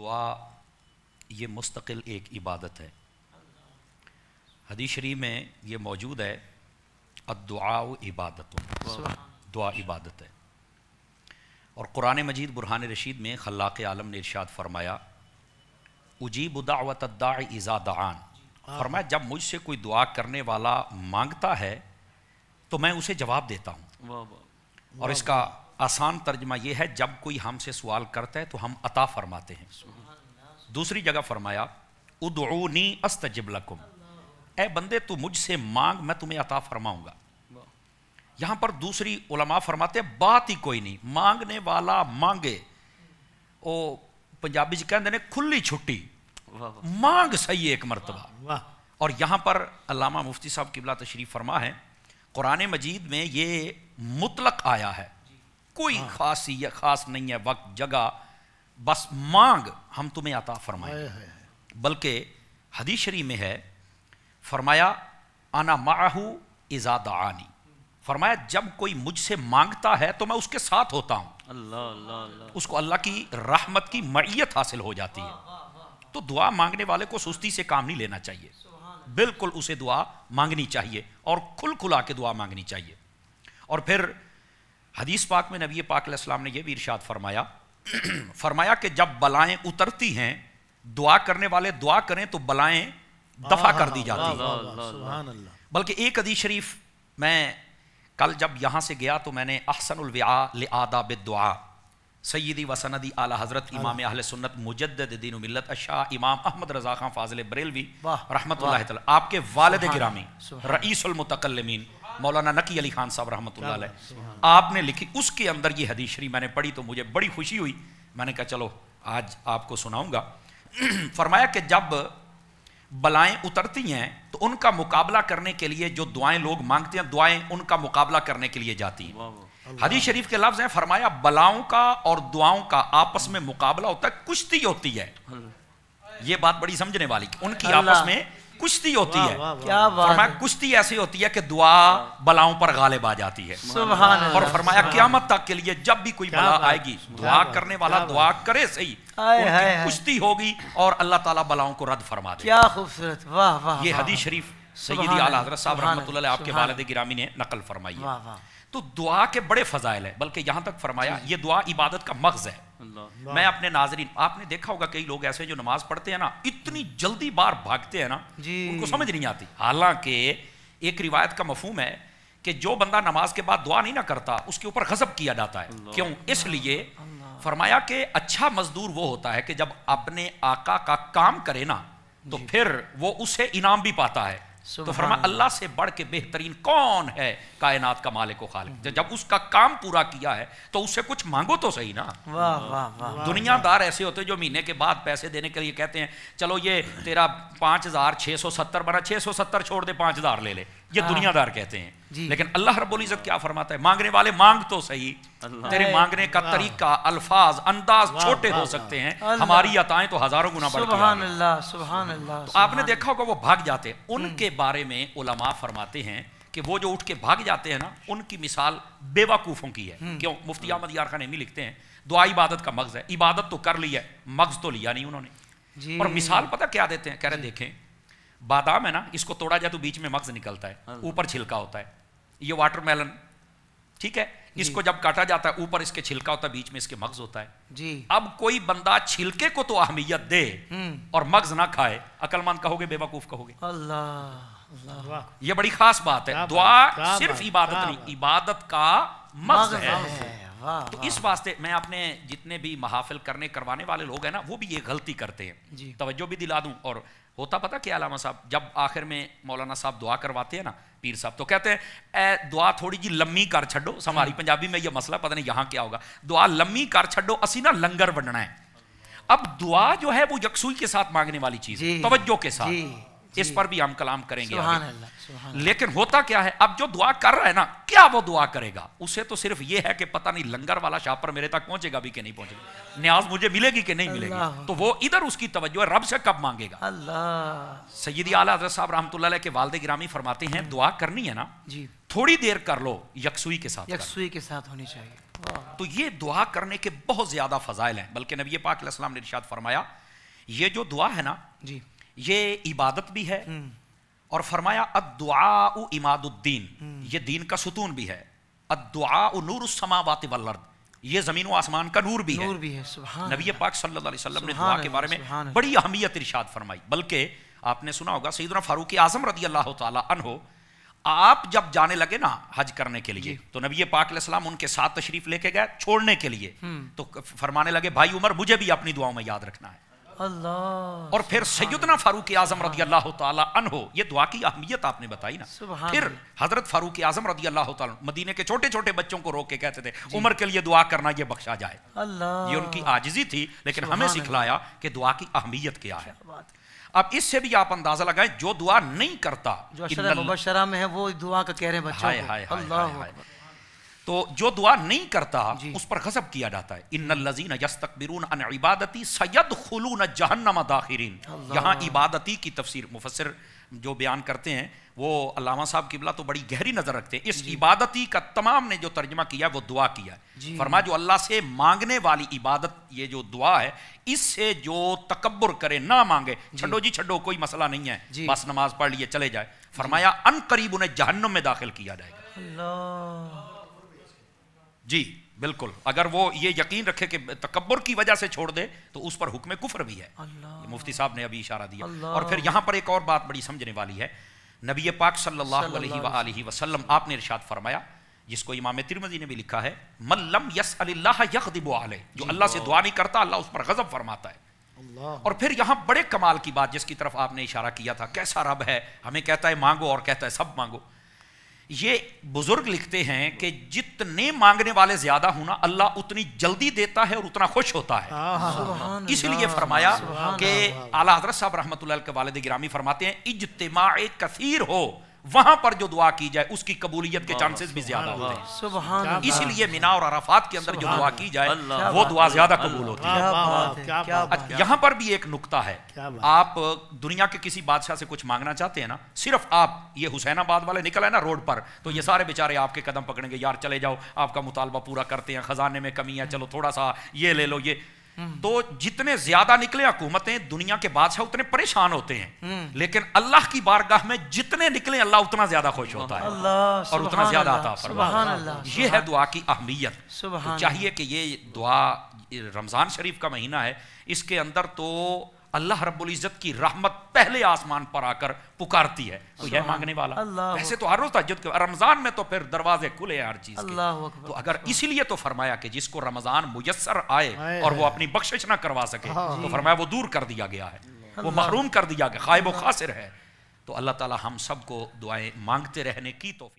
दुआ ये मुस्तकिल एक इबादत है। हदीस शरीफ में ये मौजूद है अदुआ इबादत। दुआ इबादत है। और कुरान मजीद बुरहान रशीद में खल्लाक आलम ने इरशाद फरमाया उजीब उदावत इज़ा दान फरमाया जब मुझसे कोई दुआ करने वाला माँगता है तो मैं उसे जवाब देता हूँ। और इसका आसान तर्जमा यह है जब कोई हमसे सवाल करता है तो हम अता फरमाते हैं। दूसरी जगह फरमाया उदऊनी अस्तजिब लकुम। ए बंदे तू मुझसे मांग मैं तुम्हें अता फरमाऊँगा। यहाँ पर दूसरी उलमा फरमाते बात ही कोई नहीं मांगने वाला मांगे। ओ पंजाबी च कहते खुली छुट्टी मांग सही एक मरतबा। और यहाँ पर अलामा मुफ्ती साहब किबला तशरीफ़ फरमा है कुरान मजीद में ये मुतलक आया है कोई हाँ। खास या खास नहीं है वक्त जगह। बस मांग हम तुम्हें अता फरमाए। बल्कि हदीस शरीफ में है फरमाया आना माहू इजादा आनी फरमाया जब कोई मुझसे माँगता है तो मैं उसके साथ होता हूँ। अल्लाह अल्लाह अल्लाह। उसको अल्लाह की रहमत की मैयत हासिल हो जाती है। तो दुआ मांगने वाले को सुस्ती से काम नहीं लेना चाहिए। बिल्कुल उसे दुआ मांगनी चाहिए और खुल खुला के दुआ मांगनी चाहिए। और फिर हदीस पाक में नबी पाक अलैहिस्सलाम ने यह भी इरशाद फरमाया फरमाया कि जब बलाएँ उतरती हैं दुआ करने वाले दुआ करें तो बलाएँ दफ़ा कर दी जाती हैं। बल्कि एक हदीस शरीफ मैं कल जब यहाँ से गया तो मैंने अहसनुल आदाब दुआ सैदी वसनदी आला हज़रत इमाम अहल सुन्नत मुजद्दद दीन मिल्लत अशाह इमाम अहमद रज़ा खान फाजिल बरेलवी तआला। आपके वालिद गिरामी सुभान। मौलाना नकी अली खान साहब अलैह। आपने लिखी उसके अंदर ये हदीस शरीफ मैंने पढ़ी तो मुझे बड़ी खुशी हुई। मैंने कहा चलो आज आपको सुनाऊँगा। फरमाया कि जब बलाएँ उतरती हैं तो उनका मुकाबला करने के लिए जो दुआएँ लोग मांगते हैं दुआएँ उनका मुकाबला करने के लिए जाती हैं। हदीस शरीफ के लफ्ज हैं फरमाया बलाओं का और दुआओं का आपस में मुकाबला होता है कुश्ती होती है। ये बात बड़ी समझने वाली उनकी आपस में कुश्ती होती है। वाह, वाह। क्या बात फरमाया है। कुश्ती ऐसी होती है कि दुआ बलाओं पर गालिब आ जाती है। सुभान और फरमाया क्यामत तक के लिए जब भी कोई बला आएगी दुआ करने वाला दुआ करे सही। कुश्ती होगी और अल्लाह ताला बलाओं को रद्द फरमा दे। क्या खूबसूरत वाह वाह ये हदीस शरीफ सैयदी आला हज़रत साहब रहमतुल्लाह आपके वालिद गिरामी ने नकल फरमाई है। वाह वाह। तो दुआ के बड़े फजाइल है बल्कि यहाँ तक फरमाया ये दुआ इबादत का मगज है। मैं अपने नाजरीन आपने देखा होगा कई लोग ऐसे जो नमाज़ पढ़ते हैं ना इतनी जल्दी बार भागते हैं ना उनको समझ नहीं आती। हालाँकि एक रिवायत का मफहम है कि जो बंदा नमाज़ के बाद दुआ नहीं ना करता उसके ऊपर गजब किया जाता है। क्यों? इसलिए फरमाया कि अच्छा मजदूर वो होता है कि जब अपने आका का काम करे ना तो फिर वो उसे इनाम भी पाता है। तो फरमा अल्लाह। से बढ़ के बेहतरीन कौन है कायनात का मालिक खालिक? जब उसका काम पूरा किया है तो उससे कुछ मांगो तो सही ना? वाह वाह। वाह। दुनियादार ऐसे होते हैं जो महीने के बाद पैसे देने के लिए कहते हैं चलो ये तेरा पाँच हज़ार छह सौ सत्तर बना छह सौ सत्तर छोड़ दे पाँच हज़ार ले ले। ये हाँ। दुनियादार कहते हैं। लेकिन अल्लाह रब्बुल इज़्ज़त क्या फरमाता है? मांगने वाले मांग तो सही। तेरे मांगने का तरीका अल्फाज अंदाज छोटे हो सकते हैं। हमारी अताएँ तो हज़ारों गुना बढ़ सुभान अल्लाह सुभान अल्लाह तो आपने देखा होगा वो भाग जाते हैं। उनके बारे में उलमा फरमाते हैं कि वो जो उठ के भाग जाते हैं ना उनकी मिसाल बेवकूफ़ों की है। क्यों? मुफ्ती अहमद यार खान एमी लिखते हैं दुआ इबादत का मगज है। इबादत तो कर ली है मगज तो लिया नहीं उन्होंने। और मिसाल पता क्या देते हैं? कह रहे देखें बादाम है ना इसको तोड़ा जाए तो बीच में मगज निकलता है ऊपर छिलका होता है। ये वाटरमेलन ठीक है? इसको जब काटा जाता है ऊपर इसके छिलका होता है बीच में इसके मगज होता है। जी। अब कोई बंदा छिलके को तो अहमियत दे हम्म। और मगज ना खाए अकलमंद कहोगे बेवकूफ़ कहोगे। अल्लाह अल्लाह। ये बड़ी खास बात है। दुआ सिर्फ़ इबादत नहीं इबादत का मगज है। है तो इस वास्ते मैं अपने जितने भी महाफिल करने करवाने वाले लोग हैं ना वो भी ये गलती करते हैं। तवज्जो भी दिला दूँ और होता पता क्या अलामा साहब जब आखिर में मौलाना साहब दुआ करवाते हैं ना पीर साहब तो कहते हैं ए दुआ थोड़ी जी लम्मी कर छो हमारी पंजाबी में यह मसला पता नहीं यहाँ क्या होगा। दुआ लम्मी कर छो असी ना लंगर बनना है। अब दुआ जो है वो यकसुई के साथ मांगने वाली चीज़ है तवज्जो के जी, साथ इस पर भी हम कलाम करेंगे सुभान अल्लाह सुभान लेकिन होता क्या है? अब जो दुआ कर रहा है ना क्या वो दुआ करेगा? उसे तो सिर्फ़ ये है कि पता नहीं लंगर वाला शापर मेरे तक पहुंचेगा भी कि नहीं पहुंचेगा। न्याज मुझे मिलेगी कि नहीं मिलेगी? तो वो इधर उसकी तवज्जो है रब से कब मांगेगा? अल्लाह। आला हज़रत साहब रहमतुल्लाह के वालदे गिरामी फरमाते हैं दुआ करनी है ना जी। थोड़ी देर कर लो यकसुई के साथ यकसुई के साथ होनी चाहिए। तो ये दुआ करने के बहुत ज़्यादा फजाइल हैं। बल्कि नबी पाक ने इरशाद फरमाया ये जो दुआ है ना जी। ये इबादत भी है हम्म, और फरमाया अद्दुआ इमादुद्दीन. ये दीन का सुतून भी है। अद्दुआ नूर समावात वल्लर्द. ये ज़मीन व आसमान का नूर भी है। नूर भी है नबी पाक सल्लल्लाहु अलैहि वसल्लम ने दुआ के बारे में बड़ी अहमियत इरशाद फरमाई। बल्कि आपने सुना होगा सैयदना फारूक आज़म रदी अल्लाह अन्हो आप जब जाने लगे ना हज करने के लिए तो नबी पाक सलाम उनके साथ तशरीफ़ लेके गए छोड़ने के लिए। तो फरमाने लगे भाई उमर मुझे भी अपनी दुआओं में याद रखना है। अल्लाह। और फिर सैयदना फारूक आज़म रदी अल्लाह अन्हो ये दुआ की अहमियत आपने बताई ना। फिर हज़रत फारूक आज़म रदी अल्लाह मदीने के छोटे छोटे बच्चों को रोक के कहते थे उम्र के लिए दुआ करना ये बख्शा जाए। अल्लाह। ये उनकी आजिजी थी लेकिन हमें सिखलाया कि दुआ की अहमियत क्या है। अब इससे भी आप अंदाज़ा लगाएँ जो दुआ नहीं करता जो में है वो दुआ का कह रहे हैं बच्चों हाय को। हाय हाय अल्लाह हाय हाय। तो जो दुआ नहीं करता उस पर गजब किया जाता है। इन्नल लजीन यस्तकबिरून अन इबादती सयदखुलून जहन्नम दाखिरीन। यहाँ इबादती की तफसीर मुफसर जो बयान करते हैं वो अल्लामा साहब किबला तो बड़ी गहरी नज़र रखते हैं। इस इबादती का तमाम ने जो तर्जमा किया है वो दुआ किया। है। फरमा जो अल्लाह से मांगने वाली इबादत ये जो दुआ है इससे जो तकबर करे ना मांगे छड्डो जी छड्डो कोई मसला नहीं है। बस नमाज़ पढ़ लिए चले जाए। फरमाया अन करीब उन्हें जहन्नम में दाखिल किया जाएगा। जी बिल्कुल। अगर वो ये यकीन रखे कि तकबर की वजह से छोड़ दे तो उस पर हुक्म कुफर भी है। मुफ्ती साहब ने अभी इशारा दिया। और फिर यहाँ पर एक और बात बड़ी समझने वाली है। नबी पाक सल्लल्लाहु अलैहि वसल्लम। आपने इरशाद फरमाया जिसको इमाम तिरमजी ने भी लिखा है मल्लम यग़दिबु अलैह। जो अल्लाह से दुआ नहीं करता अल्लाह उस पर गजब फरमाता है। और फिर यहाँ बड़े कमाल की बात जिसकी तरफ़ आपने इशारा किया था कैसा रब है? हमें कहता है मांगो और कहता है सब मांगो। ये बुज़ुर्ग लिखते हैं कि जितने मांगने वाले ज़्यादा होना अल्लाह उतनी जल्दी देता है और उतना खुश होता है। इसलिए फरमाया कि आला हज़रत साहब रहमत के वाले ग्रामी फरमाते हैं इजतमा कसीर हो। वहाँ पर जो दुआ की जाए उसकी कबूलियत के चांसेस भी ज़्यादा होते हैं। इसलिए मिना और अराफात के अंदर जो दुआ की जाए वो दुआ ज़्यादा कबूल होती है। यहाँ पर भी एक नुकता है। आप दुनिया के किसी बादशाह से कुछ मांगना चाहते हैं ना सिर्फ़ आप ये हुसैनाबाद वाले निकल है ना रोड पर तो ये सारे बेचारे आपके कदम पकड़ेंगे यार चले जाओ आपका मुतालबा पूरा करते हैं खजाने में कमी है चलो थोड़ा सा ये ले लो ये तो जितने ज़्यादा निकले हुकूमतें दुनिया के बादशाह उतने परेशान होते हैं। लेकिन अल्लाह की बारगाह में जितने निकले अल्लाह उतना ज़्यादा खुश होता है। अल्लाह और उतना ज़्यादा आता है। ये है दुआ की अहमियत। तो चाहिए कि ये दुआ रमज़ान शरीफ का महीना है इसके अंदर तो अल्लाह रब्बुल इज़्ज़त की रहमत पहले आसमान पर आकर पुकारती है। तो यह मांगने वाला। वैसे तो हर रोज तहज्जुद के रमज़ान में तो फिर दरवाजे खुले हैं हर चीज़ के। तो अगर इसीलिए तो फरमाया कि जिसको रमज़ान मुयस्सर आए और वो अपनी बख्शिश ना करवा सके तो फरमाया वो दूर कर दिया गया है। वो महरूम कर दिया गया खायब खासिर है। तो अल्लाह ताला हम सबको दुआएँ मांगते रहने की तौफीक